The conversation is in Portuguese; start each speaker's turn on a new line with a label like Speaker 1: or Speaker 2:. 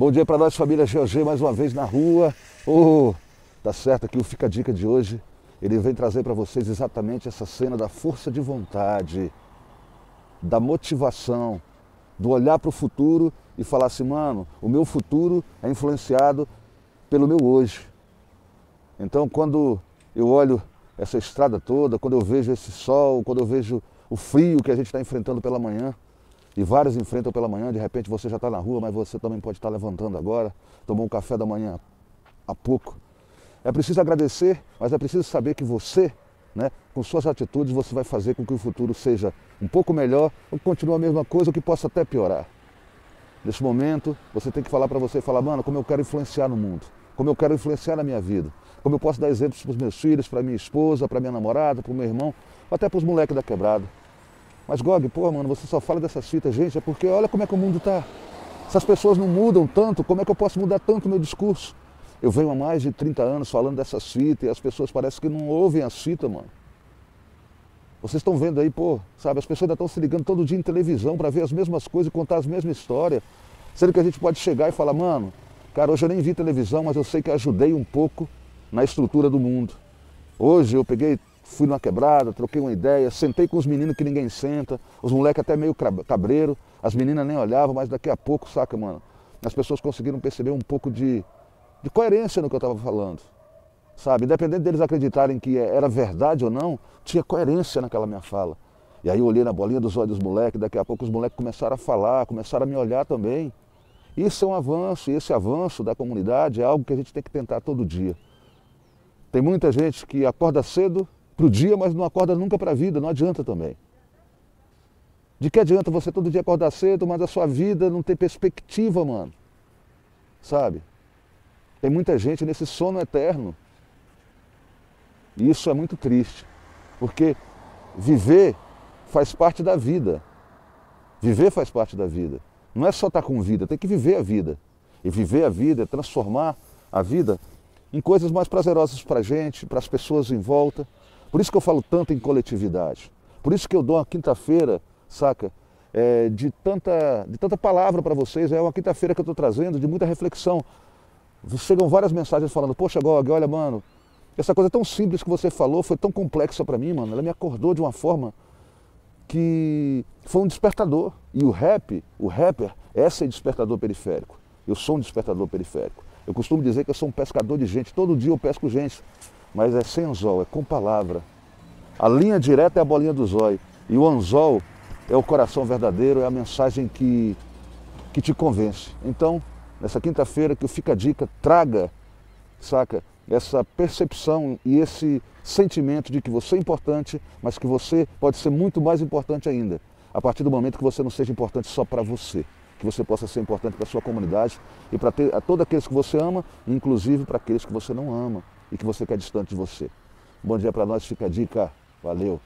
Speaker 1: Bom dia para nós, família GOG, mais uma vez na rua. Oh, tá certo aqui o Fica a Dica de hoje. Ele vem trazer para vocês exatamente essa cena da força de vontade, da motivação, do olhar para o futuro e falar assim, mano, o meu futuro é influenciado pelo meu hoje. Então, quando eu olho essa estrada toda, quando eu vejo esse sol, quando eu vejo o frio que a gente está enfrentando pela manhã, e vários enfrentam pela manhã, de repente você já está na rua, mas você também pode estar tá levantando agora, tomou um café da manhã há pouco. É preciso agradecer, mas é preciso saber que você, né, com suas atitudes, você vai fazer com que o futuro seja um pouco melhor, ou continue a mesma coisa, ou que possa até piorar. Nesse momento, você tem que falar para você, falar, mano, como eu quero influenciar no mundo, como eu quero influenciar na minha vida, como eu posso dar exemplos para os meus filhos, para minha esposa, para minha namorada, para o meu irmão, até para os moleques da quebrada. Mas Gog, pô, mano, você só fala dessas fitas, gente, é porque olha como é que o mundo está. Se as pessoas não mudam tanto, como é que eu posso mudar tanto o meu discurso? Eu venho há mais de 30 anos falando dessas fitas e as pessoas parecem que não ouvem as fitas, mano. Vocês estão vendo aí, pô, sabe, as pessoas ainda estão se ligando todo dia em televisão para ver as mesmas coisas e contar as mesmas histórias. Sendo que a gente pode chegar e falar, mano, cara, hoje eu nem vi televisão, mas eu sei que ajudei um pouco na estrutura do mundo. Hoje eu peguei fui numa quebrada, troquei uma ideia, sentei com os meninos que ninguém senta, os moleques até meio cabreiro, as meninas nem olhavam, mas daqui a pouco, saca, mano, as pessoas conseguiram perceber um pouco de, de coerência no que eu estava falando. Sabe, independente deles acreditarem que era verdade ou não, tinha coerência naquela minha fala. E aí eu olhei na bolinha dos olhos dos moleques, daqui a pouco os moleques começaram a falar, começaram a me olhar também. Isso é um avanço, e esse avanço da comunidade é algo que a gente tem que tentar todo dia. Tem muita gente que acorda cedo, para o dia, mas não acorda nunca para a vida, não adianta também. De que adianta você todo dia acordar cedo, mas a sua vida não tem perspectiva, mano? Sabe? Tem muita gente nesse sono eterno. E isso é muito triste, porque viver faz parte da vida. Viver faz parte da vida. Não é só estar com vida, tem que viver a vida. E viver a vida é transformar a vida em coisas mais prazerosas para a gente, para as pessoas em volta. Por isso que eu falo tanto em coletividade. Por isso que eu dou uma quinta-feira, saca, é, de, tanta, de tanta palavra para vocês. É uma quinta-feira que eu estou trazendo de muita reflexão. Chegam várias mensagens falando, poxa, Gog, olha, mano, essa coisa tão simples que você falou foi tão complexa para mim, mano. Ela me acordou de uma forma que foi um despertador. E o rap, o rapper, é esse despertador periférico. Eu sou um despertador periférico. Eu costumo dizer que eu sou um pescador de gente. Todo dia eu pesco gente mas é sem anzol, é com palavra. A linha direta é a bolinha do zóio. E o anzol é o coração verdadeiro, é a mensagem que, que te convence. Então, nessa quinta-feira que o Fica a Dica traga, saca, essa percepção e esse sentimento de que você é importante, mas que você pode ser muito mais importante ainda, a partir do momento que você não seja importante só para você, que você possa ser importante para a sua comunidade e para todos aqueles que você ama, inclusive para aqueles que você não ama e que você quer distante de você. Bom dia para nós, fica a dica. Valeu.